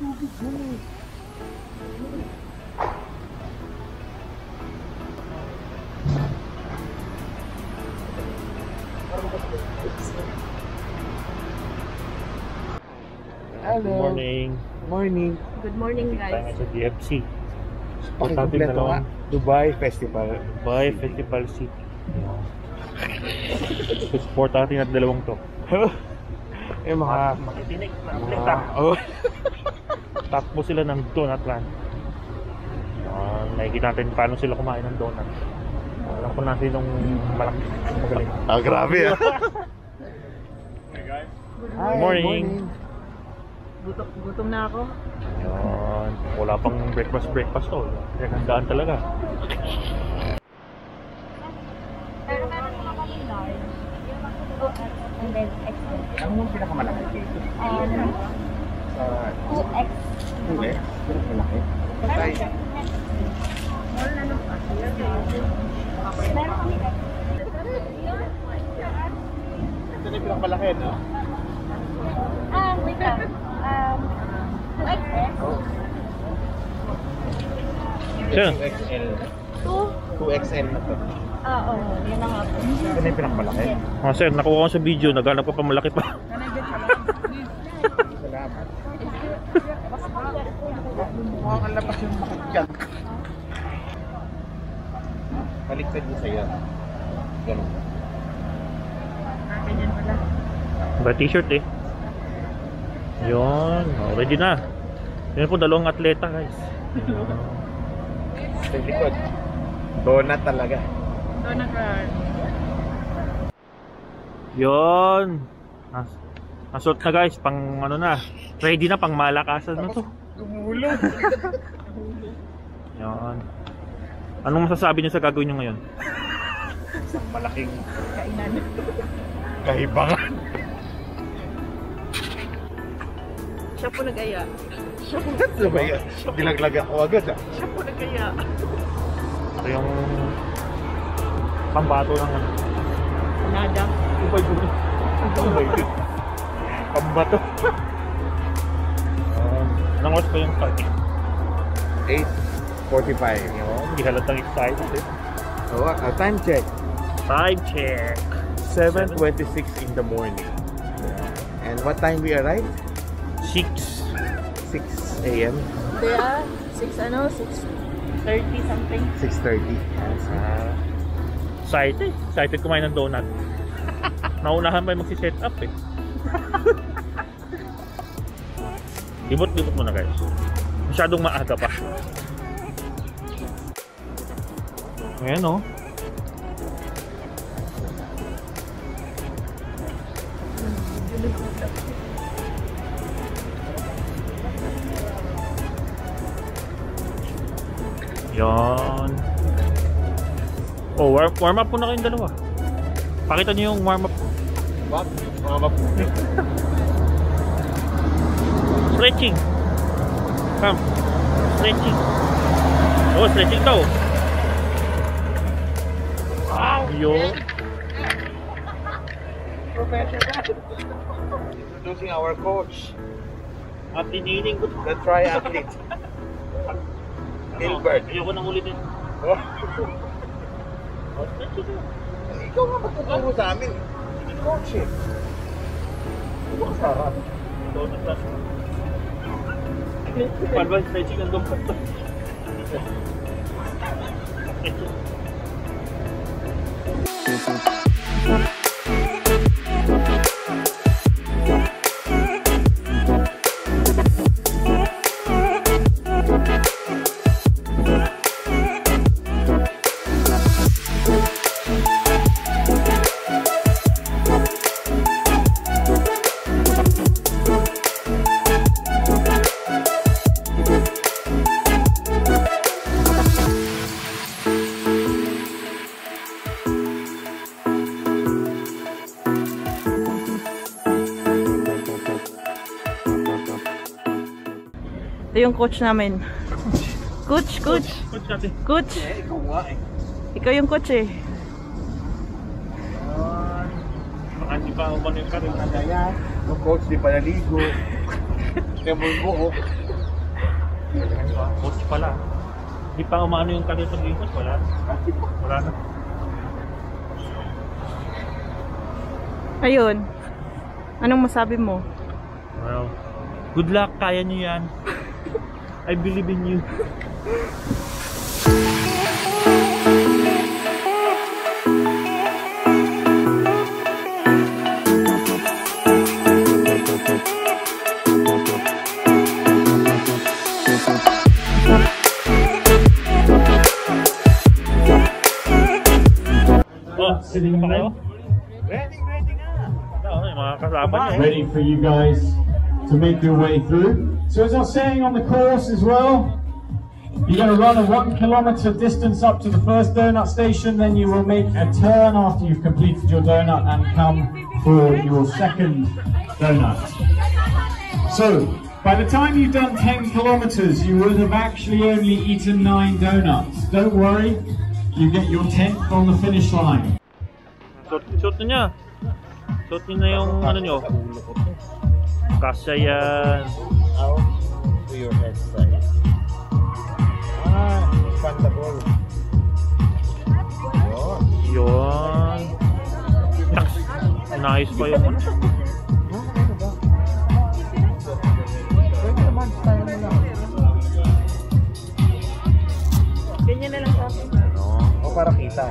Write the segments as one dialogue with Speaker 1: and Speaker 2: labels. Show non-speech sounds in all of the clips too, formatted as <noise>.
Speaker 1: tubig dun eh. Hello.
Speaker 2: Good morning.
Speaker 1: Morning.
Speaker 3: Good morning,
Speaker 2: Tayo
Speaker 3: guys.
Speaker 2: sa DFC.
Speaker 1: Pakikumpleto nga. Dubai Festival.
Speaker 2: Dubai Festival City. Support natin at dalawang to. <laughs>
Speaker 1: eh mga...
Speaker 2: Makitinig na
Speaker 1: mga oh. <laughs>
Speaker 2: Takbo sila ng donut run. Uh, nakikita natin paano sila kumain ng donut. Alam ko natin nung malaki. Magaling.
Speaker 1: ah, grabe ah. <laughs> Hi,
Speaker 2: Morning.
Speaker 3: Gutom, gutom na ako.
Speaker 2: Yan. Wala pang breakfast breakfast to. Pinagandaan talaga.
Speaker 3: Pero meron mga kami large. And then XL.
Speaker 1: Ano yung pinakamalaki dito?
Speaker 3: Um,
Speaker 1: Sa
Speaker 3: 2X.
Speaker 1: Huli? Pinakamalaki? Tay.
Speaker 3: Small na nung Meron kami X.
Speaker 1: Ito na yung pinakamalaki, no?
Speaker 3: Ah, wait lang. Um, 2XS.
Speaker 2: Siya.
Speaker 1: 2XL.
Speaker 3: 2?
Speaker 1: 2XL na to.
Speaker 3: Ah, oo. Yun na nga po.
Speaker 1: Ito na yung pinakamalaki.
Speaker 2: Ah, sir, nakuha ko sa video. Naghanap pa pa malaki pa. <laughs>
Speaker 1: Mukhang ang lapas yung dyan. Baliktad mo sa'yo. Ganun.
Speaker 3: Ganyan pala.
Speaker 2: Ba t-shirt eh. Yun. Oh, ready na. Yan po dalawang atleta guys.
Speaker 1: Sa likod. Donut talaga.
Speaker 3: Doon nag
Speaker 2: Yun. Nas nasot na guys. Pang ano na. Ready na pang malakasan na to.
Speaker 1: Gumulong. <laughs>
Speaker 2: Yun. Anong masasabi niyo sa gagawin niyo ngayon? <laughs>
Speaker 1: Isang malaking
Speaker 3: Kainan. <laughs>
Speaker 1: kahibangan.
Speaker 3: Siya po nag-aya.
Speaker 1: Ano ba yan? Bilaglag ako agad ah.
Speaker 3: Siya po nag-aya.
Speaker 2: Ito yung pambato ng ano.
Speaker 3: Nada.
Speaker 2: Ubay ko. Ubay ko. Pambato. Anong oras pa yung parking?
Speaker 1: 8.45.
Speaker 2: Yun. Hindi halatang excited eh.
Speaker 1: Oh, ah, time check.
Speaker 2: Time check.
Speaker 1: 7.26 in the morning. And what time we arrived?
Speaker 2: 6.
Speaker 1: 6 a.m.
Speaker 3: Kaya, 6 ano, 6.30 something.
Speaker 1: 6.30.
Speaker 2: Ah, excited. Excited kumain ng donut. <laughs> Naunahan pa yung magsi-set up eh. <laughs> Libot-libot muna guys. Masyadong maaga pa. Ayan oh. Yan. Oh, warm, warm up muna kayong dalawa. Pakita niyo yung warm up.
Speaker 1: What? Mga maputi.
Speaker 2: Stretching. Come. Stretching. Oh, stretching daw. Wow, yo.
Speaker 1: Professional. Introducing our coach,
Speaker 2: At dinining ko.
Speaker 1: the triathlete. Gilbert.
Speaker 2: Ayoko nang ulitin.
Speaker 1: Oh,
Speaker 2: Oh, stretching daw.
Speaker 1: ikaw nga magtuturo sa amin. Coach eh. Ito ang sarap.
Speaker 2: Donut lang. परवल फ्रेची कर दो
Speaker 3: Yung coach namin. Coach, coach,
Speaker 2: Coach natin.
Speaker 3: coach.
Speaker 1: Eh, ikaw nga eh.
Speaker 3: Ikaw yung coach eh.
Speaker 2: Baka hindi pa umano yung karin.
Speaker 1: Kaya, yung coach di pa naligo. <laughs> Kaya mo buhok.
Speaker 2: pala. Hindi pa umano yung kanil paglipas, wala. Wala na.
Speaker 3: Ayun. Anong masabi mo?
Speaker 2: Well, good luck, kaya niyo yan. I believe in you. Oh, sili pa kayo?
Speaker 1: Ready, ready na.
Speaker 2: Oo, yung mga kasama niyo.
Speaker 4: ready for you guys to make your way through. So as I was saying on the course as well, you're going to run a one kilometer distance up to the first donut station, then you will make a turn after you've completed your donut and come for your second donut. So by the time you've done 10 kilometers, you would have actually only eaten nine donuts. Don't worry, you get your 10th on the finish line.
Speaker 2: Niya. Suot niyo na yung ano niyo. Kasya yan.
Speaker 1: Out to your head side. Ah, expandable. Yun.
Speaker 2: Yun. Nice pa
Speaker 1: lang.
Speaker 3: Ganyan na lang sa akin.
Speaker 1: O para kita.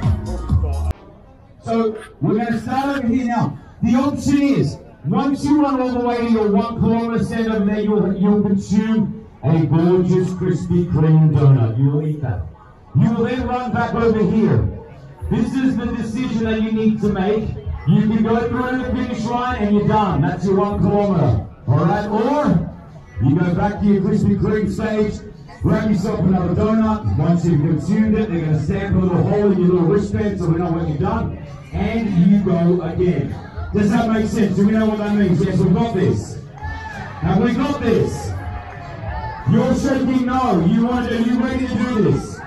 Speaker 4: So we're going to start over here now. The option is once you run all the way to your one kilometer stand over there, you'll, you'll consume a gorgeous Krispy Kreme donut. You will eat that. You will then run back over here. This is the decision that you need to make. You can go through the finish line and you're done. That's your one kilometer. All right, or you go back to your Krispy Kreme stage, grab yourself another donut. Once you've consumed it, they're going to stamp a little hole in your little wristband so we know when you're done. And you go again. Does that make sense? Do we know what that means? Yes, we've got this. Have we got this? You're shaking no. You want? Are you ready to do this?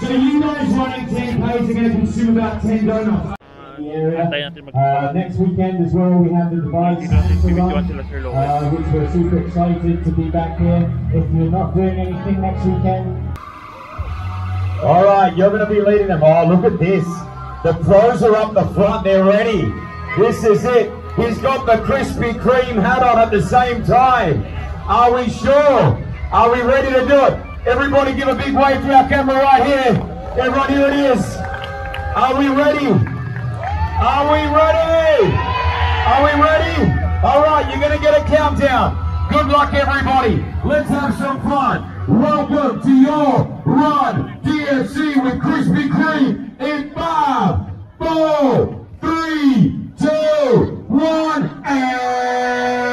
Speaker 4: So you guys running 10 plays are going to consume about 10 donuts.
Speaker 2: Antayin natin mag-
Speaker 4: Uh, next weekend as well, we have the device
Speaker 2: Hindi natin
Speaker 4: to
Speaker 2: bibidyoan
Speaker 4: run,
Speaker 2: sila Sir Logan.
Speaker 4: uh, which we're super excited to be back here. If you're not doing anything next weekend, all right, you're going to be leading them. Oh, look at this! The pros are up the front; they're ready. This is it. He's got the Krispy Kreme hat on at the same time. Are we sure? Are we ready to do it? Everybody, give a big wave to our camera right here. Everyone, here it is. Are we ready? Are we ready? Are we ready? All right, you're going to get a countdown. Good luck, everybody. Let's have some fun. Welcome to your Run DFC with Krispy Kreme in five, four, one, and,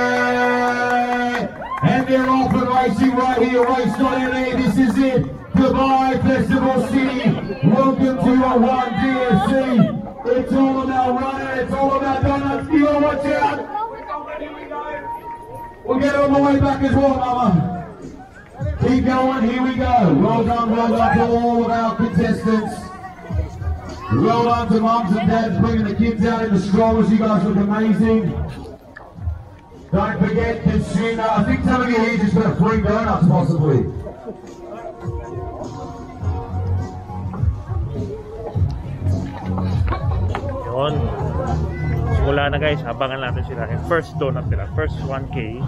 Speaker 4: and they're off and racing right here, race.ma. This is it. Dubai Festival City. Welcome to your one DFC. It's all about running. It's all about donuts. You all watch out. We'll get on the way back as well, Mama. Keep going. Here we go. Well done, well done to all of our contestants. Well done to mums and dads bringing the kids out in the strollers. You guys look amazing. Don't forget, consumer. I think some of you here just got free donuts, possibly.
Speaker 2: Yun. Simula na guys, abangan natin sila. First donut nila, first 1K,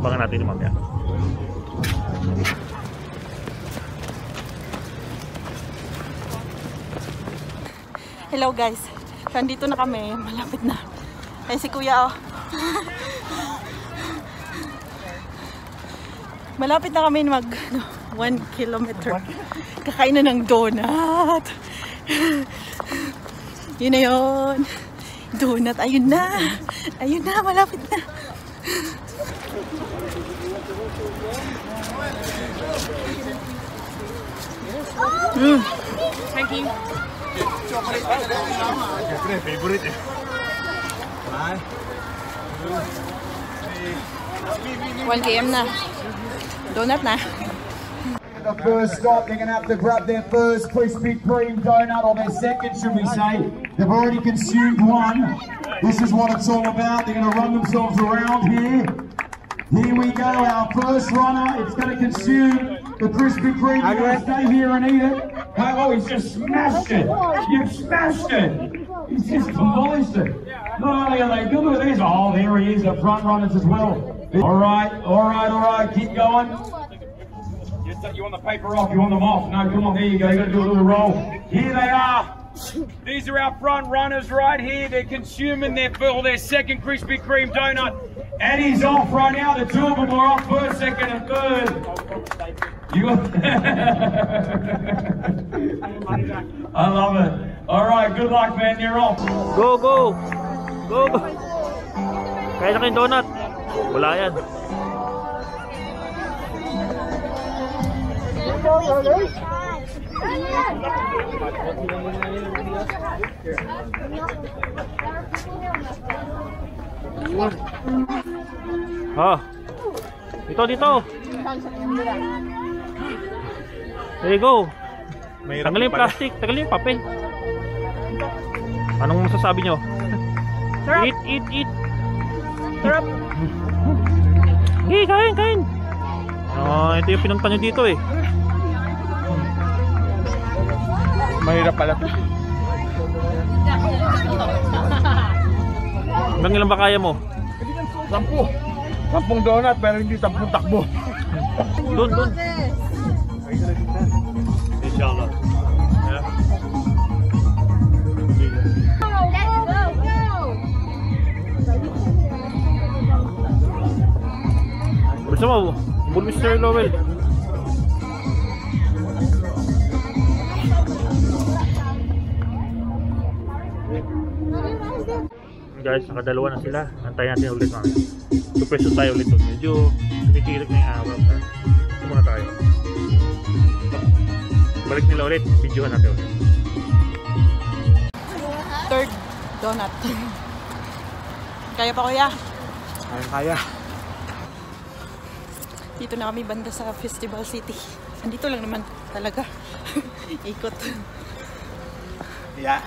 Speaker 2: abangan natin yung mamaya.
Speaker 3: Hello guys. Nandito na kami. Malapit na. Ay si kuya oh. Malapit na kami mag no, one kilometer. Kakain na ng donut. yun na yun. Donut. Ayun na. Ayun na. Malapit na. Mm. Thank you.
Speaker 1: Siyempre, favorite eh.
Speaker 3: 1 km na. Donut na.
Speaker 4: The first stop, they're going to have to grab their first Krispy Kreme donut, or their second, should we say. They've already consumed one. This is what it's all about. They're going to run themselves around here. Here we go, our first runner. It's going to consume the Krispy Kreme. You gonna stay here and eat it? Oh, he's just smashed it. You've smashed it. He's just demolished it. Not only are they good, at these. Oh, there he is, the front runners as well. All right, all right, all right. Keep going. You, you want the paper off? You want them off? No, come on, there you go. You got to do a little roll. Here they are. These are our front runners right here. They're consuming their full, their second Krispy Kreme donut. Eddie's off right now. The two of them are off first, second, and third. You <laughs> I love it. All right, good luck, man. You're off.
Speaker 2: Go, go! Go, go! Kaya na kayong donut. Wala yan. Oh. Dito, dito. There you go. Tanggalin yung plastic, tanggalin yung papel. Anong masasabi nyo?
Speaker 3: Sarap.
Speaker 2: Eat, eat, eat.
Speaker 3: Sarap.
Speaker 2: Hey, kain, kain. Oh, ito yung pinunta nyo dito eh.
Speaker 1: Mahirap pala.
Speaker 2: Hanggang ilan ba kaya mo?
Speaker 1: Sampu. Sampung donut pero hindi sampung takbo.
Speaker 2: Doon, doon.
Speaker 5: insyaallah. Ya.
Speaker 2: Bersama bu, Bul Mr. Lowell. guys, nakadalawa na sila. Antayin natin ulit mamaya. 2 pesos tayo ulit. Medyo tumikirik na yung araw. Balik nila ulit. Videohan natin ulit.
Speaker 3: Third donut. Kaya pa kuya?
Speaker 1: Kaya kaya.
Speaker 3: Dito na kami banda sa Festival City. Andito lang naman talaga. <laughs> Ikot.
Speaker 1: Yeah.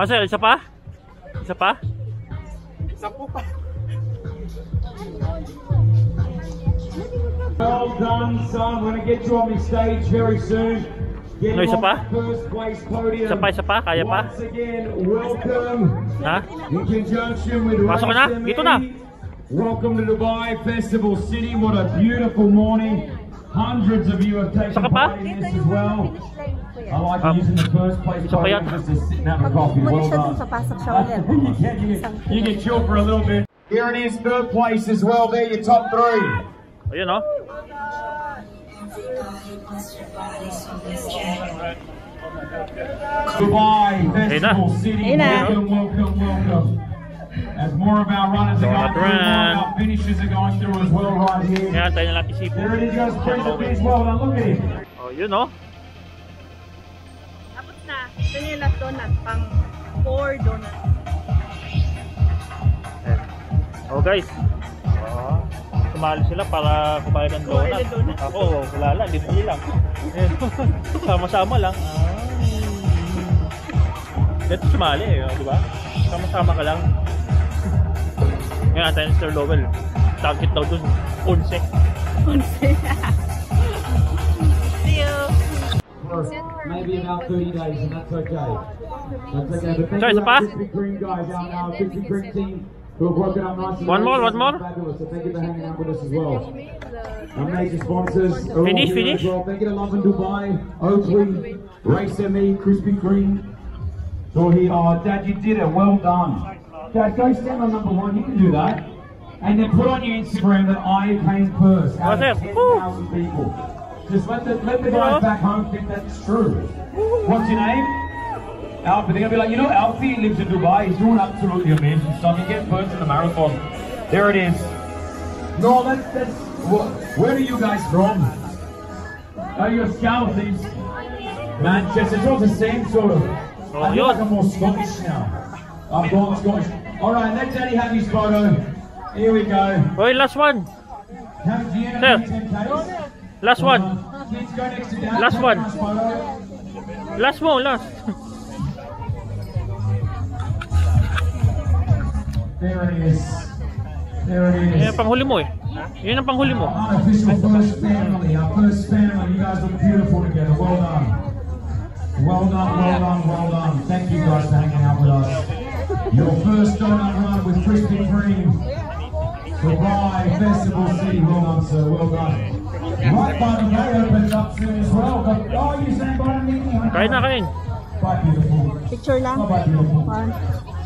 Speaker 2: Ah, sir, isa pa? Isa pa?
Speaker 1: Sampu pa.
Speaker 4: Well done, son. I'm going to get you on the stage very soon. Get
Speaker 2: No, isa pa? Isa pa, isa pa? Kaya pa?
Speaker 4: Once again, welcome
Speaker 2: Ha?
Speaker 4: in conjunction with
Speaker 2: Pasok na? Dito na.
Speaker 4: ME. Welcome to Dubai Festival City. What a beautiful morning. Hundreds of you have taken
Speaker 2: Isa ka pa?
Speaker 4: part in this as well. I like
Speaker 2: Um,
Speaker 4: using the first place
Speaker 2: isa pa yan.
Speaker 4: podium just to sit and have a coffee. Well done. you, get, you, get, you get chill for a little bit. Here it is, third place as well. There, your top three.
Speaker 2: You know.
Speaker 4: Dubai Festival. City.
Speaker 3: Ayun.
Speaker 4: Welcome, welcome, welcome. As more of our runners are
Speaker 2: Donut
Speaker 4: going through, finishers are going through as well right here.
Speaker 2: Ngayon, antayin na natin si
Speaker 4: There it is, guys. Praise the beast. Well done. Look at him.
Speaker 2: Oh, yun oh.
Speaker 3: Tapos na. Ito last donut. Pang four donut.
Speaker 2: Ayan. Oh guys. Oh, sumali sila para kumain ng donut.
Speaker 3: donut.
Speaker 2: Ako, wala lang, libre lang. Ayan. <laughs> Sama-sama lang. Ah. Dito sumali eh, di ba? Sama-sama ka lang. Ngayon, antayin ni Sir Lowell. Target daw dun, 11.
Speaker 3: See you.
Speaker 4: Maybe about 30 days, and that's okay. That's okay. But thank
Speaker 2: Sorry,
Speaker 4: you,
Speaker 2: Sapa?
Speaker 4: our Krispy Kreme guys, our, our Krispy Kreme team, who have worked it out nice and
Speaker 2: One more,
Speaker 4: easy.
Speaker 2: one more.
Speaker 4: Fabulous. So thank you for hanging out with us as well. Our major sponsors are all
Speaker 2: Finish,
Speaker 4: here
Speaker 2: finish.
Speaker 4: as well. Thank you to Love in Dubai, Oakley, Race ME, Krispy Kreme. So here, oh, Dad, you did it. Well done. Dad, go stand on number one. You can do that. And then put on your Instagram that I came first out of
Speaker 2: that?
Speaker 4: 10,000 people. Just let the, let the guys back home think that's true. What's your name? Alfie. They're going to be like, you know, Alfie lives in Dubai. He's doing absolutely amazing stuff. He gets first in the marathon. There it is. No, that's, that's, wh- where are you guys from? Are you Scousers? Manchester. It's all the same sort of.
Speaker 2: Oh,
Speaker 4: I feel like. I'm more Scottish now. I've gone Scottish. All right, let Daddy have his photo. Here we go.
Speaker 2: Hoy, last one.
Speaker 4: Have Gianna
Speaker 2: Sir.
Speaker 4: please.
Speaker 2: Last one.
Speaker 4: Kids go next to Dad.
Speaker 2: Last one.
Speaker 4: a nice photo.
Speaker 2: Last one, last.
Speaker 4: There it is. There it
Speaker 2: Yan
Speaker 4: is.
Speaker 2: ang panghuli mo eh. Yan ang panghuli mo.
Speaker 4: Unofficial first family. Our first family. You guys look beautiful together. Well done. Well done, well done, well done. Thank you guys for hanging out with us. Your first donut run with Krispy Kreme. Dubai Festival City. Well done, sir. Well done. Right by the bay opens up soon as well. But, oh, you saying by the meeting?
Speaker 2: Kain na kain.
Speaker 4: Quite beautiful.
Speaker 3: Picture lang.
Speaker 4: Quite beautiful.
Speaker 3: One.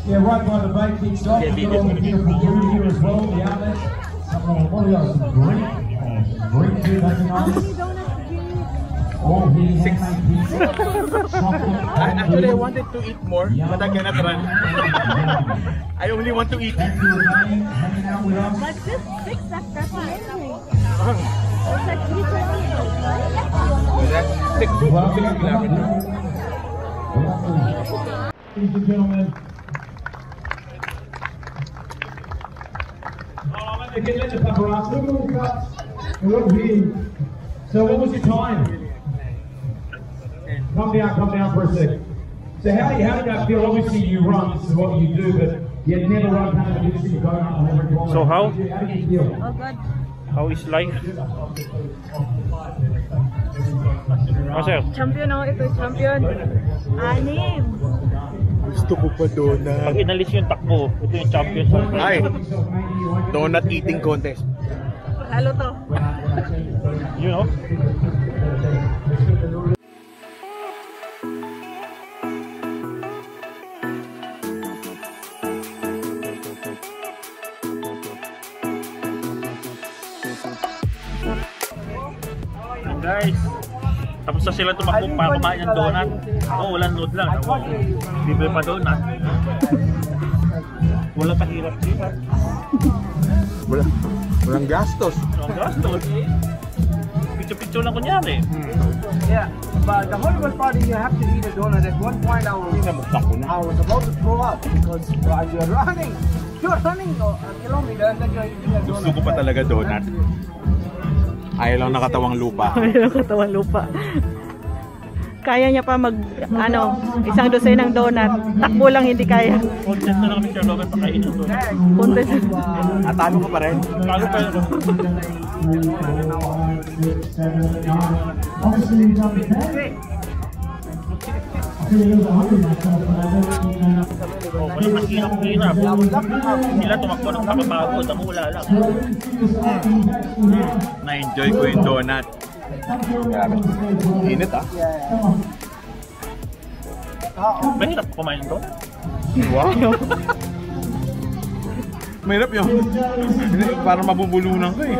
Speaker 4: Yeah, right by the bay kicks off. We've got all the beautiful food here as well, the outlets. Some, what are those? Some green? Green tea, that's nice. Oh, he has made pizza. Chocolate.
Speaker 1: Actually, I wanted to eat more, but I cannot run. <laughs> I only want to eat.
Speaker 4: Thank you again, hanging out with us.
Speaker 5: But this six that's that's amazing. It's like three kilometers, right?
Speaker 1: That's six,
Speaker 4: Welcome,
Speaker 1: six kilometers.
Speaker 4: welcome. Ladies and gentlemen. Again, let the paparazzi. Look at all the cups. They're all here. So what was your time? Come down, come down for a second. So how, how did that feel? Obviously you run, this is what you do, but you never run kind of distance going up 100 kilometers.
Speaker 2: So how?
Speaker 4: you, how did you feel?
Speaker 3: Oh, God.
Speaker 2: How is life? Oh, sir.
Speaker 3: Champion ako. Ito, champion. Anim.
Speaker 1: Gusto ko pa donut.
Speaker 2: Pag inalis yung takbo, ito yung champion
Speaker 1: Ay, donut eating contest.
Speaker 3: Halo to.
Speaker 2: You know? Tapos sila tumakbo para kumain ng donut. Oo, walang load lang. Ako, libre pa donut. Wala pa hirap-hirap.
Speaker 1: Wala, walang gastos.
Speaker 2: Ang gastos. Picture-picture lang kunyari.
Speaker 6: Yeah, but the Hollywood party, you have to eat a donut. At one point, I was, I was about to throw up because while you're running, you're running a kilometer and then you're eating a
Speaker 1: Gusto
Speaker 6: donut.
Speaker 1: ko pa talaga donut. Ayaw lang nakatawang lupa.
Speaker 3: Ayun ang katawan lupa. Kaya niya pa mag, ano, isang dosen ng donut. Takbo lang hindi kaya.
Speaker 2: Content na lang kami Sir Robert pakainin doon.
Speaker 3: Punta sa...
Speaker 1: Natalo ko pa rin.
Speaker 2: Bago pa
Speaker 4: uh,
Speaker 2: Oh, wala mas hirap-hirap. Sila tumakbo ng kapapagod. Ako wala lang.
Speaker 1: Na-enjoy ko yung donut. Init ah.
Speaker 2: Mahirap kumain donut.
Speaker 1: Wow. Mahirap yun. Hindi, Para mabubulunan ko eh.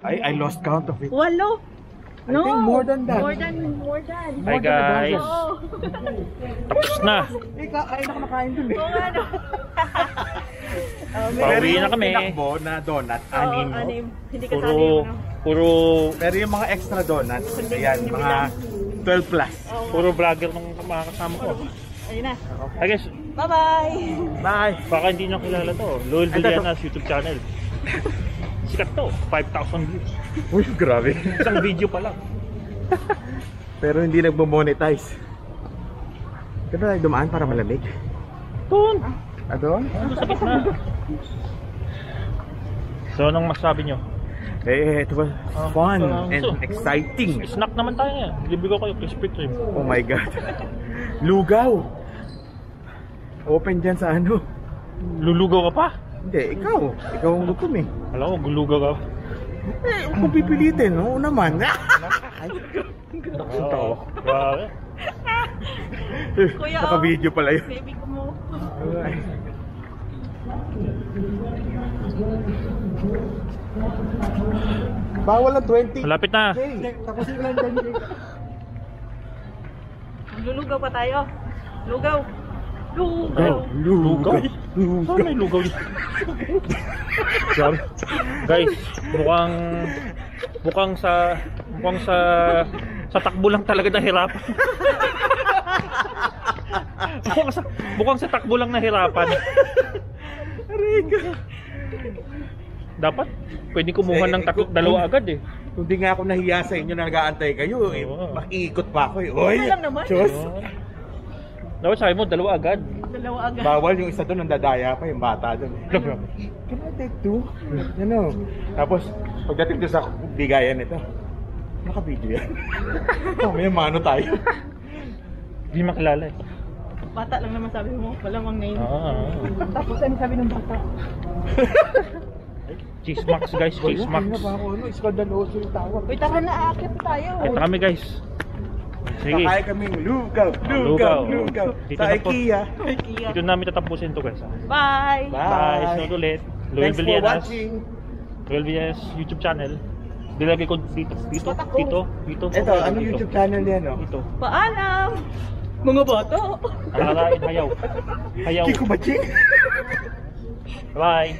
Speaker 1: I, I lost count of it.
Speaker 3: Walo. No.
Speaker 1: think more than that.
Speaker 3: More than, more than.
Speaker 2: Hi guys.
Speaker 3: Oh. <laughs>
Speaker 2: Tapos na.
Speaker 6: Kakain ako nakain dun eh.
Speaker 3: Oo <laughs> nga, no.
Speaker 2: Pauwi na kami.
Speaker 1: tinakbo na donut,
Speaker 3: Oo,
Speaker 1: anim.
Speaker 3: anim. Hindi ka
Speaker 2: Puro,
Speaker 3: sabi, no?
Speaker 2: puro,
Speaker 1: Pero yung mga extra donuts, ayan, mga 12 plus.
Speaker 2: puro vlogger ng mga kasama ko.
Speaker 3: Ayun na.
Speaker 2: I guess,
Speaker 3: Bye-bye.
Speaker 1: Bye!
Speaker 2: baka hindi nyo kilala to. Lowell
Speaker 1: Ay, tato-
Speaker 2: Villanas YouTube channel. <laughs> Sikat to. 5,000 views.
Speaker 1: Uy, grabe.
Speaker 2: Isang video pa lang. <laughs>
Speaker 1: Pero hindi nagmo-monetize. Kaya tayo dumaan para malamig.
Speaker 2: Doon.
Speaker 1: Ah, doon?
Speaker 2: Doon sa gitna. So, anong masabi nyo?
Speaker 1: Eh, it was
Speaker 2: Ah,
Speaker 1: fun and
Speaker 2: so-
Speaker 1: exciting.
Speaker 2: Snack naman tayo yan. Libre ko kayo, Krispy Kreme.
Speaker 1: Oh my God. Lugaw! Open dyan sa ano.
Speaker 2: Lulugaw ka pa?
Speaker 1: Hindi, ikaw. Ikaw ang gutom eh.
Speaker 2: Alam mo, gulugaw ka.
Speaker 1: Eh, kung pipilitin, oo naman. <laughs>
Speaker 2: Oo. Grabe. <laughs>
Speaker 3: Kuya, oh.
Speaker 1: Naka-video pala yun.
Speaker 3: Baby ko mo.
Speaker 1: Bawal ang 20.
Speaker 2: Malapit na.
Speaker 6: Tapusin ko lang dyan.
Speaker 3: Lulugaw pa tayo. Lugaw. Lugaw.
Speaker 2: Lugaw? Saan may lugaw dito? Guys, mukhang mukhang sa mukhang sa sa takbo lang talaga nahirapan. <laughs> mukhang sa mukhang sa takbo lang nahirapan. Dapat, pwede kumuha ng tatlo,
Speaker 1: Eh,
Speaker 2: dalawa
Speaker 1: kung-
Speaker 2: agad eh.
Speaker 1: Kung di nga ako nahiya sa inyo na nag-aantay kayo, eh,
Speaker 2: Oo.
Speaker 1: makiikot pa ako eh. Oy,
Speaker 3: Wala lang naman.
Speaker 1: Diyos.
Speaker 2: Oo. Dapat sabi mo, dalawa agad.
Speaker 3: Dalawa agad.
Speaker 1: Bawal yung isa doon, ang dadaya pa yung bata doon. Can I take two? Ano? Tapos, pagdating doon sa bigayan nito, naka-video yan. <laughs> oh, may mano tayo.
Speaker 2: Hindi makilala eh.
Speaker 3: Bata lang naman sabi mo. Malamang name.
Speaker 2: Ah,
Speaker 3: Tapos ano sabi ng bata? <laughs>
Speaker 2: cheese max guys, cheese max.
Speaker 1: Ano ba ako? Ano? Iskandaloso yung tawag.
Speaker 3: Uy, tara na, aakyat tayo.
Speaker 2: Ito kami guys. Sige.
Speaker 1: Kakain kaming lugaw, lugaw,
Speaker 2: Lugaw.
Speaker 1: lugaw.
Speaker 2: Dito
Speaker 1: Sa
Speaker 2: na po.
Speaker 1: IKEA.
Speaker 3: Ikea.
Speaker 2: Dito namin tatapusin to guys. ah.
Speaker 3: Bye!
Speaker 2: Bye. Sunod ulit. Luel
Speaker 1: Thanks for
Speaker 2: Villenas.
Speaker 1: watching.
Speaker 2: Luel Villenas YouTube channel. Dilagay ko dito, dito, dito, dito.
Speaker 1: Ito, ano
Speaker 2: dito.
Speaker 1: YouTube channel yan, no?
Speaker 2: Dito.
Speaker 3: Paalam! Mga bata!
Speaker 2: Alalain hayaw. Hayaw.
Speaker 1: Kiko Maching.
Speaker 2: Bye.